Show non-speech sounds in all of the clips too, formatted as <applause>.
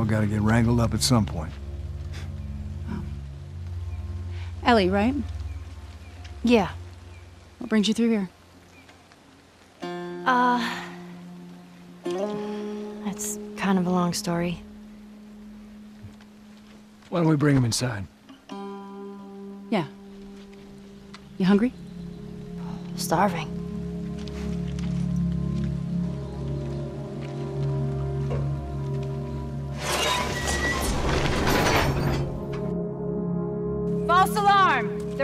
We all gotta get wrangled up at some point. Ellie, right? yeah. What brings you through here? Uh. That's kind of a long story. Why don't we bring him inside? Yeah. You hungry? Starving.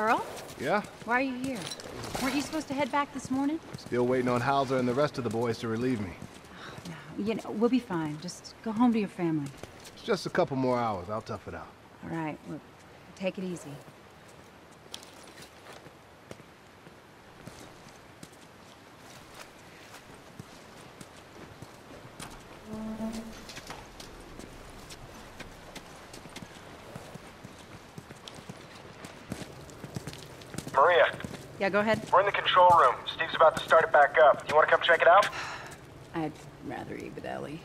Earl? Yeah? Why are you here? Weren't you supposed to head back this morning? Still waiting on Hauser and the rest of the boys to relieve me. No, you know, we'll be fine. Just go home to your family. It's just a couple more hours. I'll tough it out. All right, look, take it easy. Maria, Yeah, go ahead. we're in the control room. Steve's about to start it back up. You want to come check it out? <sighs> I'd rather eat with Ellie.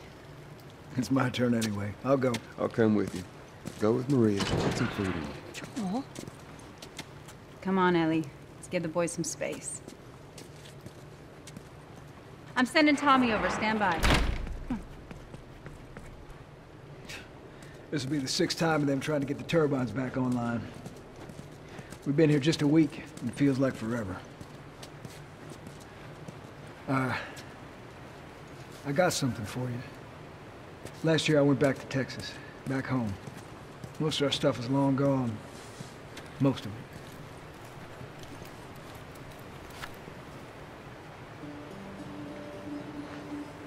It's my turn anyway. I'll go. I'll come with you. Go with Maria. Get some food in you. Oh, Come on, Ellie. Let's give the boys some space. I'm sending Tommy over. Stand by. This will be the sixth time of them trying to get the turbines back online. We've been here just a week, and it feels like forever. Uh, I got something for you. Last year I went back to Texas, back home. Most of our stuff is long gone. Most of it.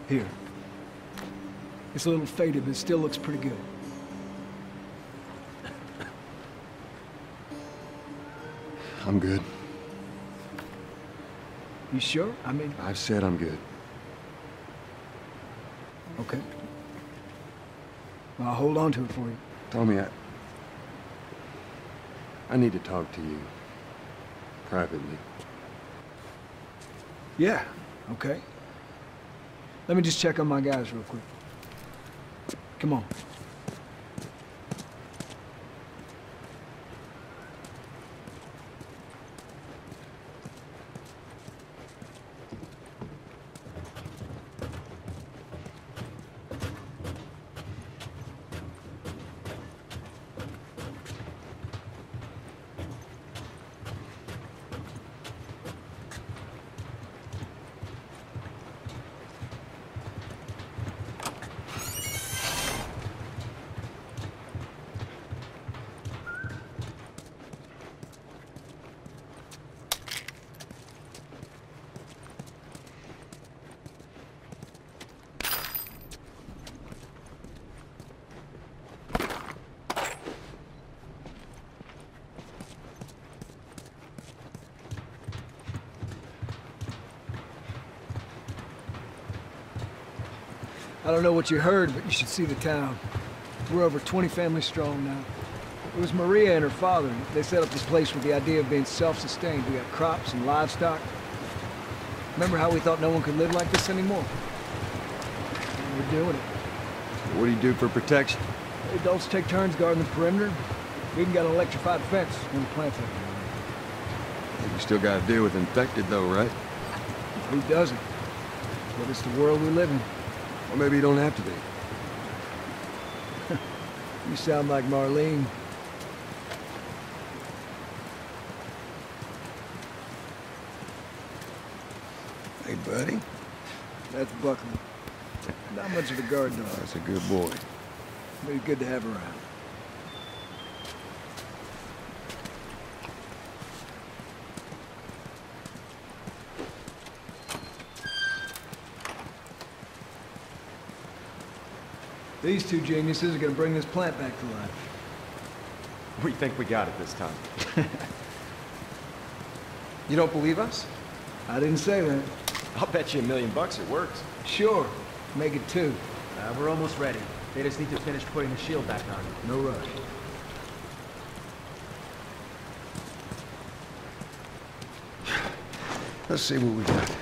Here. It's a little faded, but it still looks pretty good. I'm good. You sure? I mean, I've said I'm good. okay. Well, I'll hold on to it for you. Tommy, I... I need to talk to you. Privately. Yeah, okay. Let me just check on my guys real quick. Come on. I don't know what you heard, but you should see the town. We're over 20 families strong now. It was Maria and her father. They set up this place with the idea of being self-sustained. We got crops and livestock. Remember how we thought no one could live like this anymore? And we're doing it. What do you do for protection? The adults take turns guarding the perimeter. We even got an electrified fence when the plant's up. You still gotta deal with infected though, right? Who doesn't? But it's the world we live in. Or maybe you don't have to be. <laughs> You sound like Marlene. Hey, buddy. That's Buckley. Not much of a guard dog, oh, That's a good boy. but he's good to have around. These two geniuses are gonna bring this plant back to life. We think we got it this time. you don't believe us? I didn't say that. I'll bet you a million bucks it works. Sure, make it two. Uh, we're almost ready. They just need to finish putting the shield back on. No rush. Let's see what we got.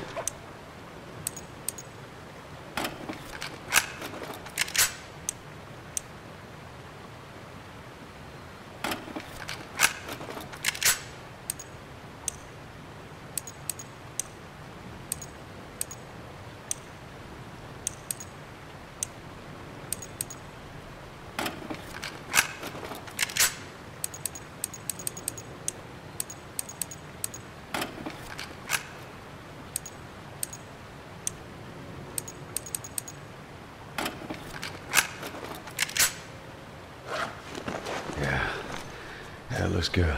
Looks good.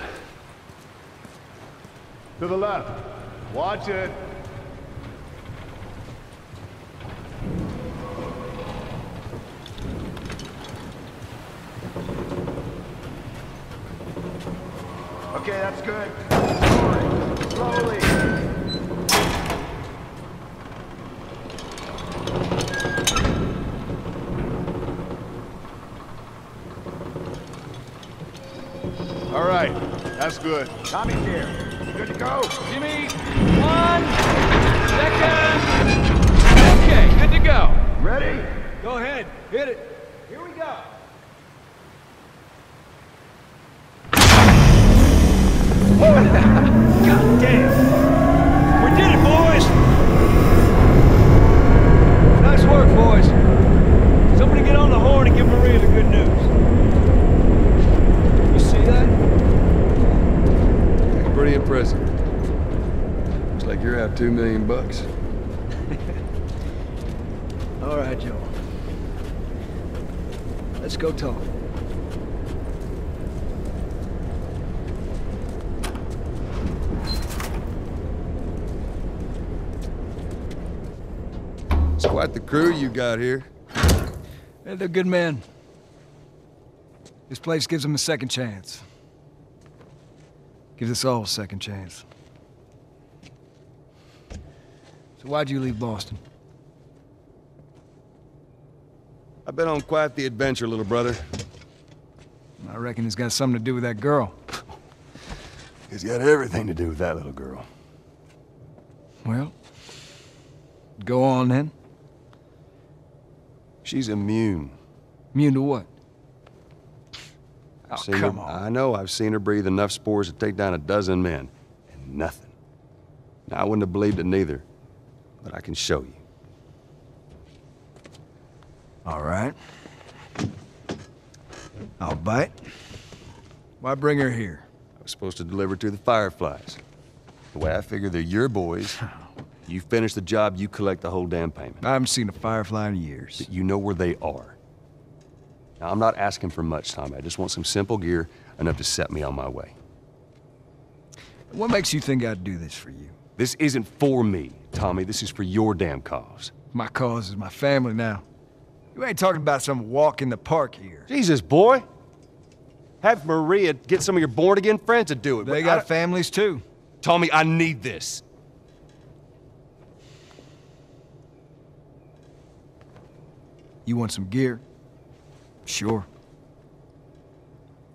To the left. Watch it. Okay, that's good. Slowly. All right. That's good. Tommy's here. Good to go. Jimmy, one second. Okay, good to go. Ready? Go ahead, hit it. Here we go. God damn. We did it, boys. Nice work, boys. Somebody get on the horn and give Maria the good news. You see that? That's pretty impressive. Looks like you're out two million bucks. All right, Joe. Let's go talk. It's quite the crew you got here. Yeah, they're good men. This place gives them a second chance. Gives us all a second chance. So why'd you leave Boston? I've been on quite the adventure, little brother. I reckon it's got something to do with that girl. It's got everything to do with that little girl. Well, go on then. She's immune. Immune to what? Oh, I've seen come her, on. I know I've seen her breathe enough spores to take down a dozen men. And nothing. Now, I wouldn't have believed it neither. But I can show you. All right. I'll bite. Why bring her here? I was supposed to deliver to the Fireflies. The way I figure they're your boys. <sighs> You finish the job, you collect the whole damn payment. I haven't seen a firefly in years. You know where they are. Now, I'm not asking for much, Tommy. I just want some simple gear, enough to set me on my way. What makes you think I'd do this for you? This isn't for me, Tommy. This is for your damn cause. My cause is my family now. You ain't talking about some walk in the park here. Jesus, boy. Have Maria get some of your born-again friends to do it. They got families too. Tommy, I need this. You want some gear? Sure.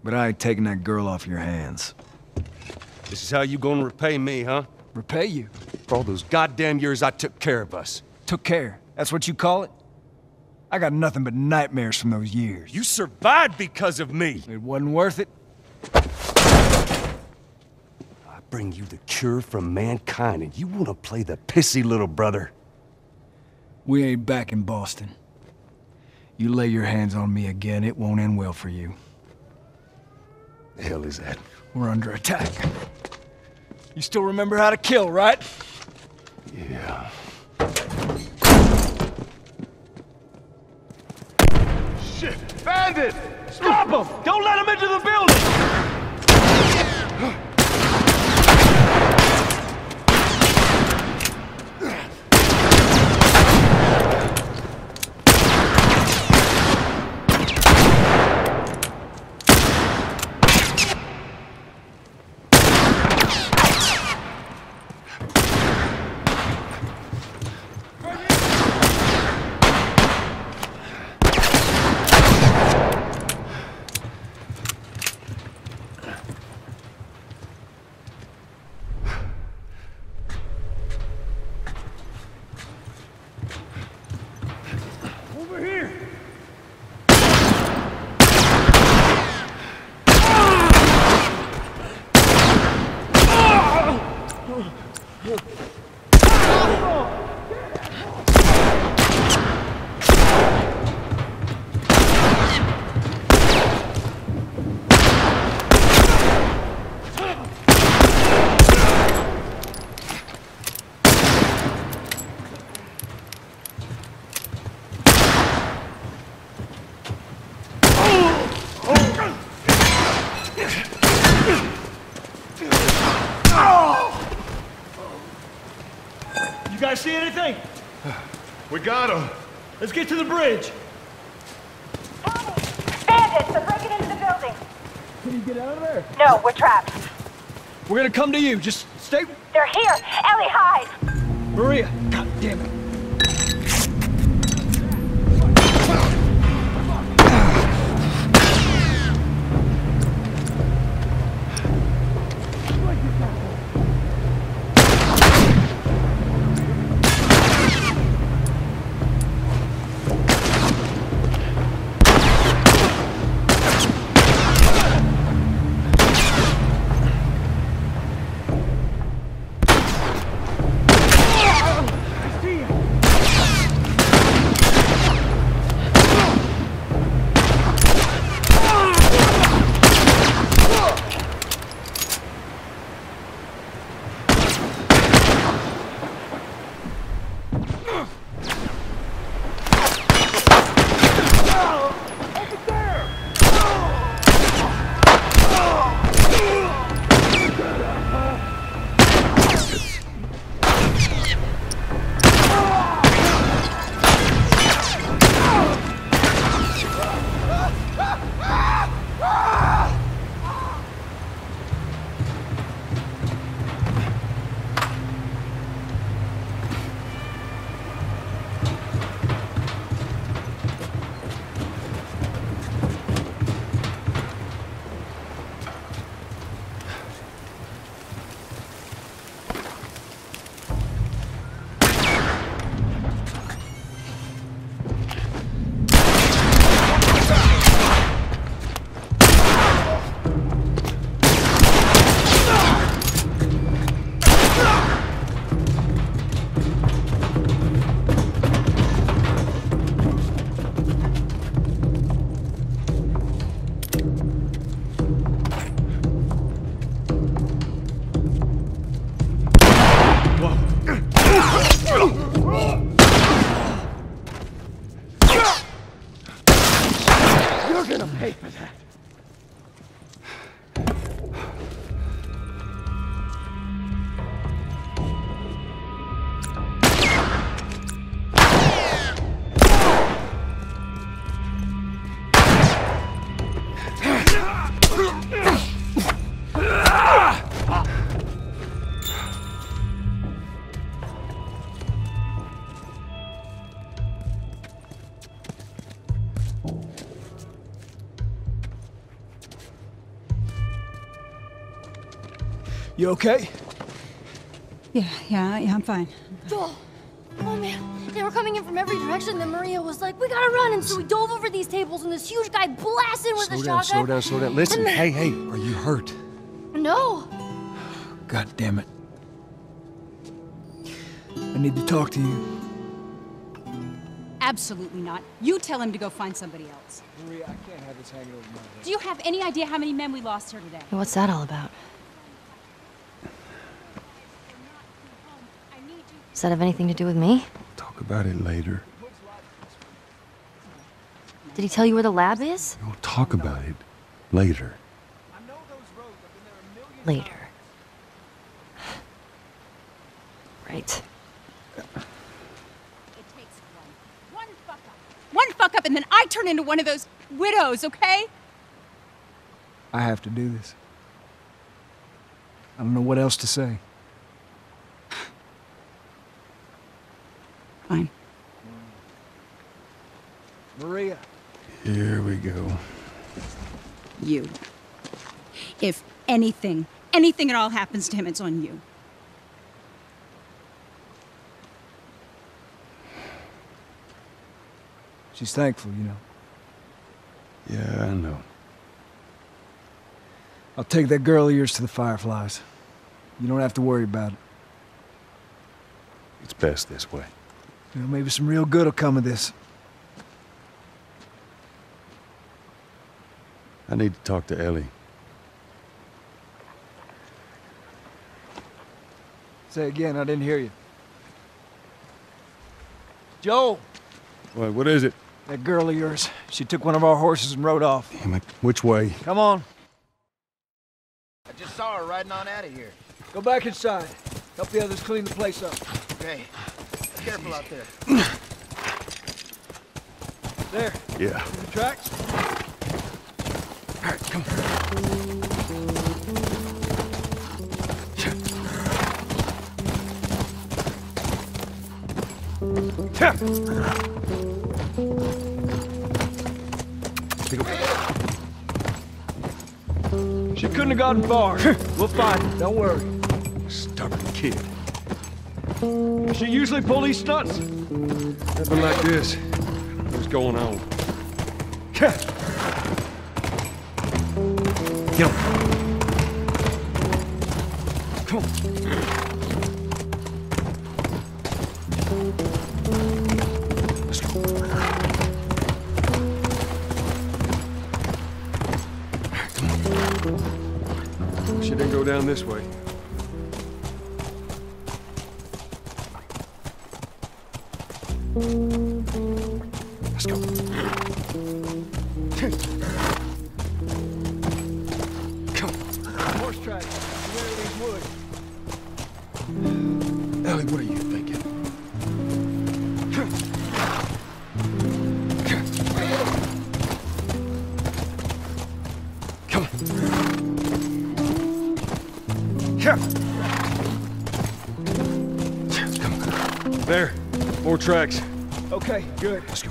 But I ain't taking that girl off your hands. This is how you gonna repay me, huh? Repay you. For all those goddamn years I took care of us. Took care. That's what you call it? I got nothing but nightmares from those years. You survived because of me. It wasn't worth it. I bring you the cure from mankind, and you wanna play the pissy little brother. We ain't back in Boston. You lay your hands on me again, it won't end well for you. The hell is that? We're under attack. You still remember how to kill, right? Yeah. Shit! Bandit! Stop him! Don't let him into the building! Over here! You guys see anything? We got him! Let's get to the bridge. Bandits! They're breaking into the building! Can you get out of there? No, we're trapped. We're gonna come to you. Just stay. They're here! Ellie, hide! Maria! God damn it. You okay? Yeah, yeah, yeah, I'm fine. Joel! Oh man, they were coming in from every direction. Then Maria was like, "We gotta run!" And so we dove over these tables, and this huge guy blasted with Slow a down, shotgun. slow down, slow down. Listen, then- hey, hey, are you hurt? No, God damn it. I need to talk to you. Absolutely not. You tell him to go find somebody else. Maria, I can't have this hanging over my head. Do you have any idea how many men we lost here today? what's that all about? Does that have anything to do with me? Talk about it later. Did he tell you where the lab is? We'll talk about it later. Later. Right. It takes one. One fuck up. One fuck up, and then I turn into one of those widows, okay? I have to do this. I don't know what else to say. Fine. Maria. Here we go. You. If anything, anything at all happens to him, it's on you. She's thankful, you know. Yeah, I know. I'll take that girl of yours to the Fireflies. You don't have to worry about it. It's best this way. You know, maybe some real good will come of this. I need to talk to Ellie. Say again, I didn't hear you. Joel, What, what is it? that girl of yours, she took one of our horses and rode off. Damn it. Which way? Come on, I just saw her riding on out of here. go back inside. Help the others clean the place up. Okay. Careful out there. There, Yeah. the tracks. All right, come. She couldn't have gotten far. we'll find her, don't worry. Stubborn kid. She usually pull these stunts. Nothing like this. What's going on? Come on. There. More tracks. Okay, good. Let's go.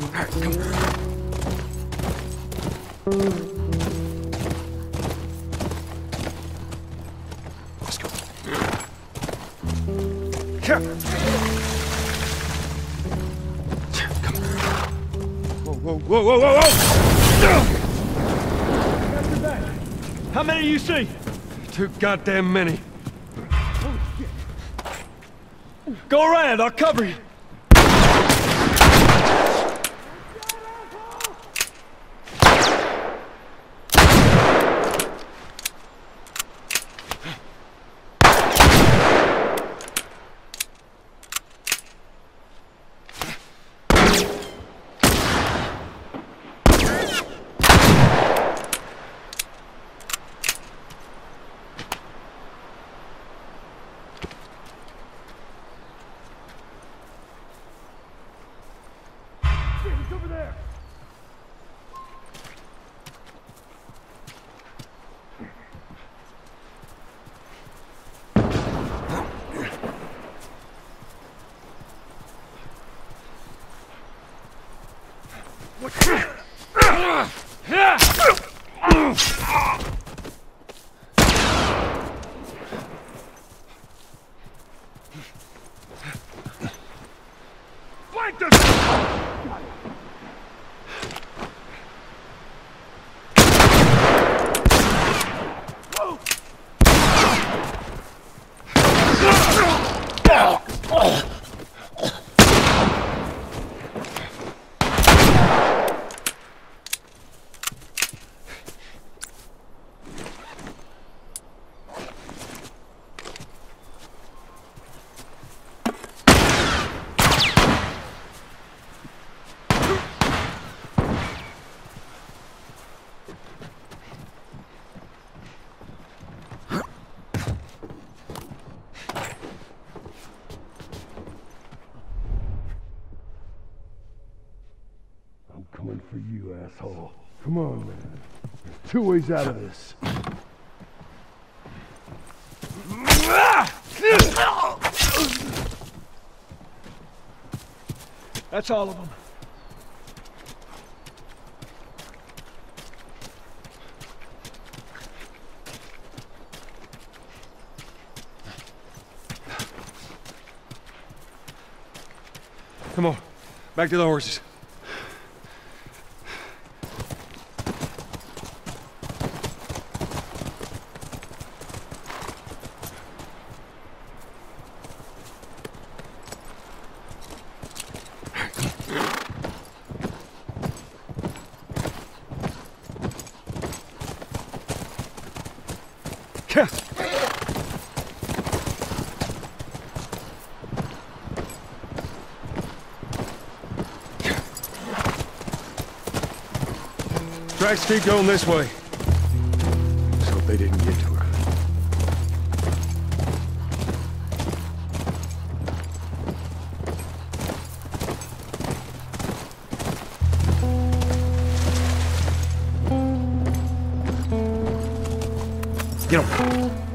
All right, come on. Do you see? Too goddamn many. Go around, I'll cover you. shit, he's over there! Asshole. Come on, man. There's two ways out of this. That's all of them. Come on, back to the horses. Tracks keep going this way. Let's hope they didn't get to her. Get him.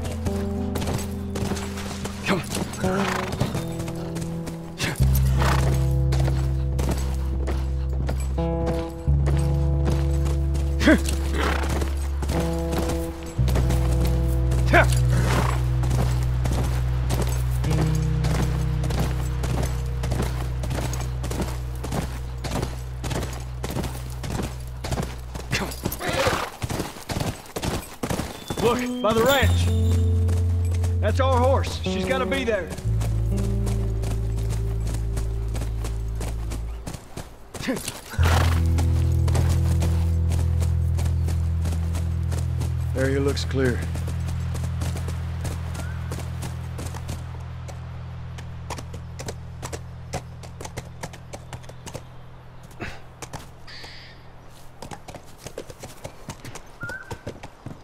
Clear.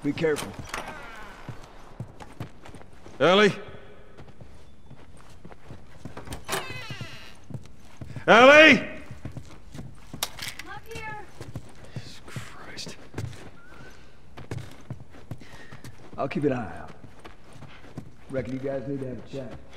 Be careful. Ellie? Up here. Christ. I'll keep an eye out. Reckon you guys need to have a chat.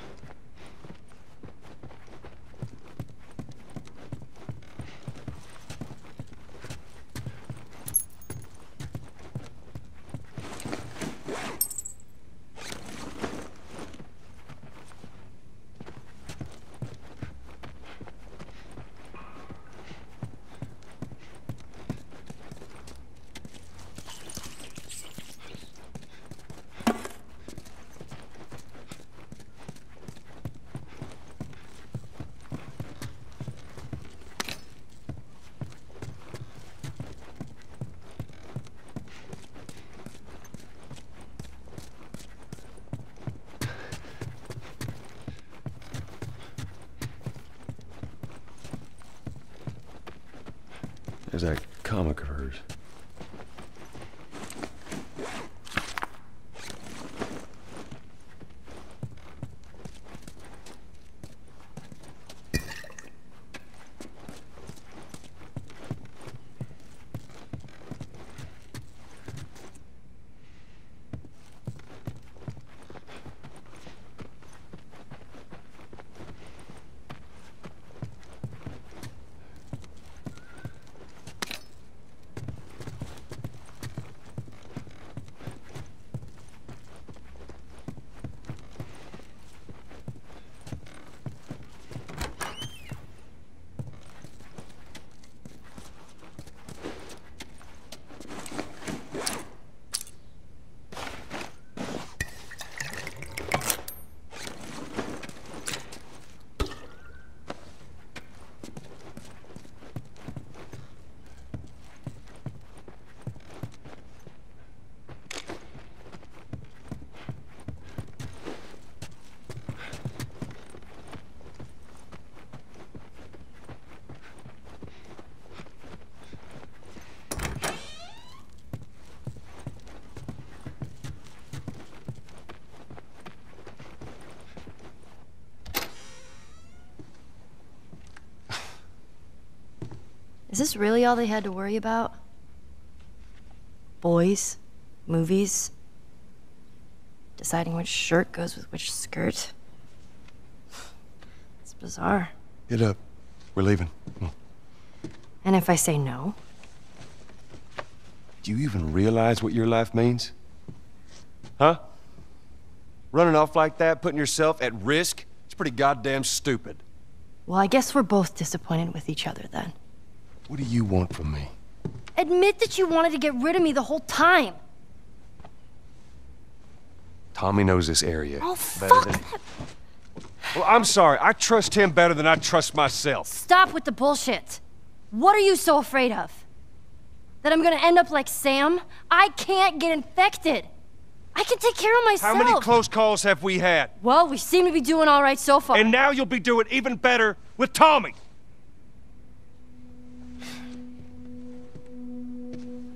Is this really all they had to worry about? Boys, movies, deciding which shirt goes with which skirt. <sighs> It's bizarre. Get up. We're leaving. And if I say no? Do you even realize what your life means? Huh? Running off like that, putting yourself at risk? It's pretty goddamn stupid. Well, I guess we're both disappointed with each other then. What do you want from me? Admit that you wanted to get rid of me the whole time. Tommy knows this area. Oh, better fuck than- that. Well, I'm sorry. I trust him better than I trust myself. Stop with the bullshit. What are you so afraid of? That I'm gonna end up like Sam? I can't get infected. I can take care of myself. How many close calls have we had? Well, we seem to be doing all right so far. And now you'll be doing even better with Tommy.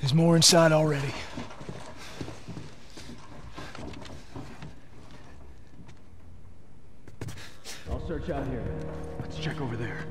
There's more inside already. I'll search out here. Let's check over there.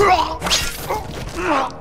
Oh!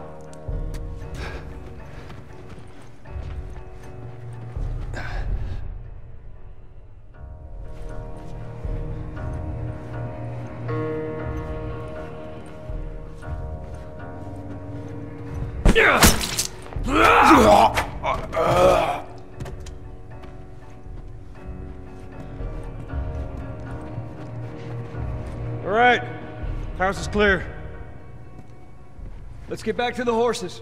Back to the horses.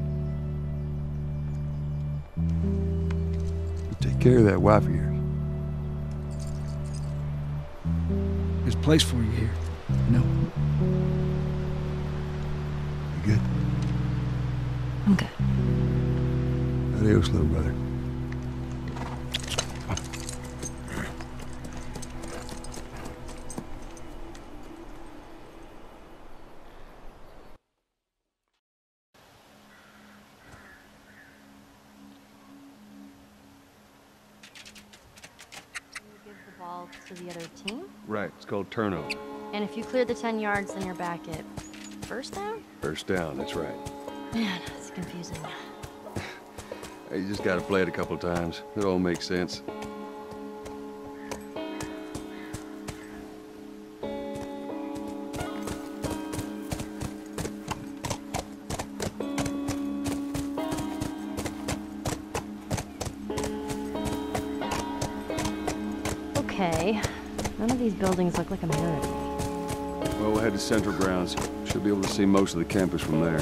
Care of that wife of yours. There's a place for you here. You know? You good? I'm good. Adios, little brother. It's called turnover. And if you clear the 10 yards, then you're back at first down? First down, that's right. Man, it's confusing. <laughs> You just gotta play it a couple times. It all makes sense. None of these buildings look like a mirror. Well, we'll head to Central Grounds. Should be able to see most of the campus from there.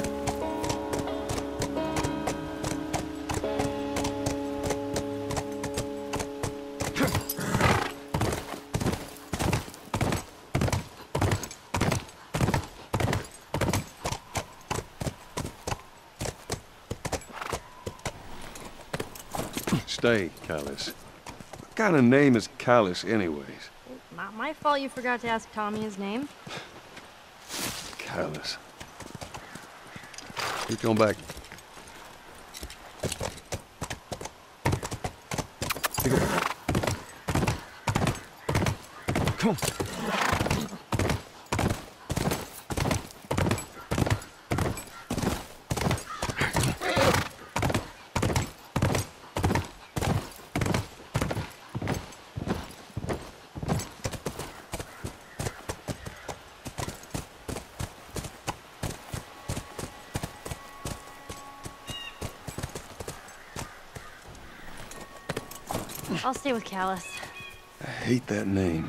Stay, Callus. What kind of name is Callus, anyways? My fault you forgot to ask Tommy his name. Callus. Keep going back. I'll stay with Callus. I hate that name.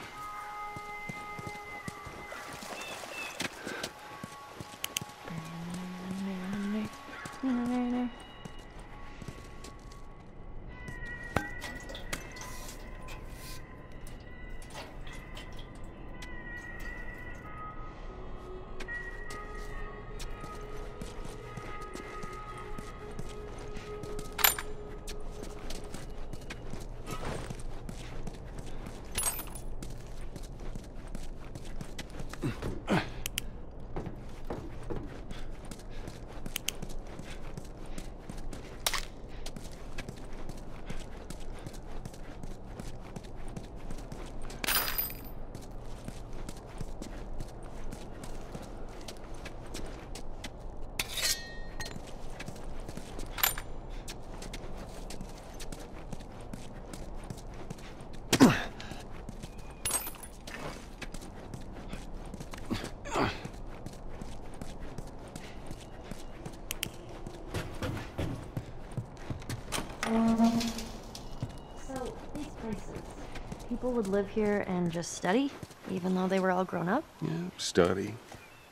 People would live here and just study, even though they were all grown up? Yeah, study,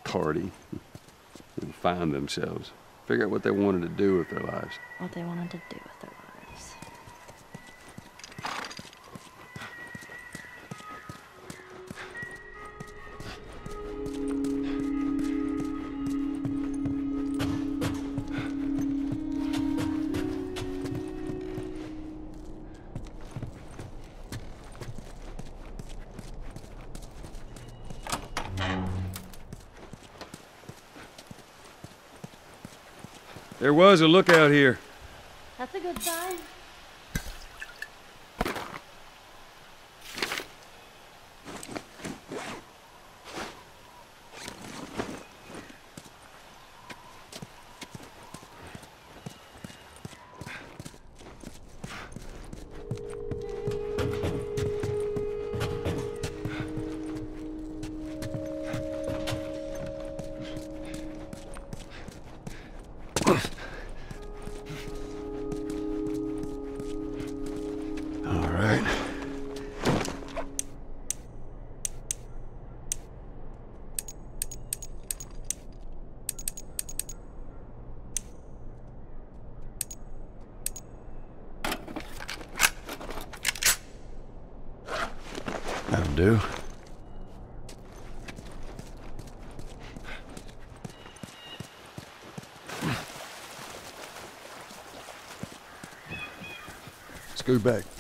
party, and find themselves. Figure out what they wanted to do with their lives. What they wanted to do Was a lookout here. That's a good sign. Do. Scoot back. <laughs>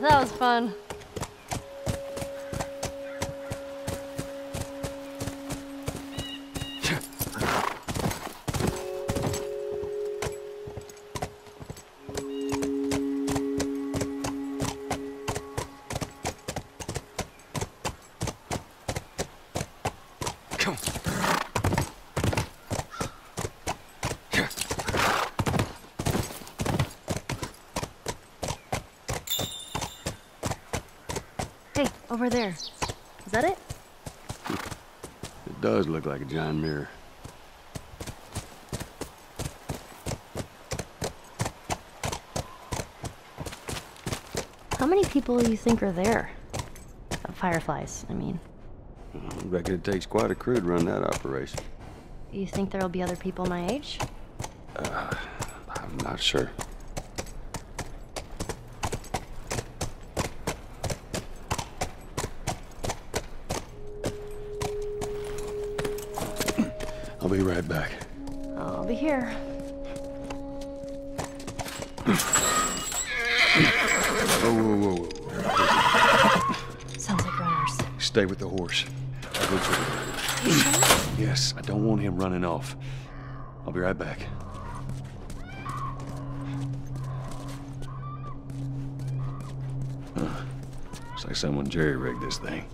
That was fun. Over there. Is that it? It does look like a giant mirror. How many people do you think are there? Uh, Fireflies, I mean. I reckon it takes quite a crew to run that operation. You think there'll be other people my age? I'm not sure. Be right back. I'll be here. Whoa, whoa, whoa, whoa. Sounds like runners. Stay with the horse. I'll go sure? Yes, I don't want him running off. I'll be right back. Huh. Looks like someone jerry-rigged this thing.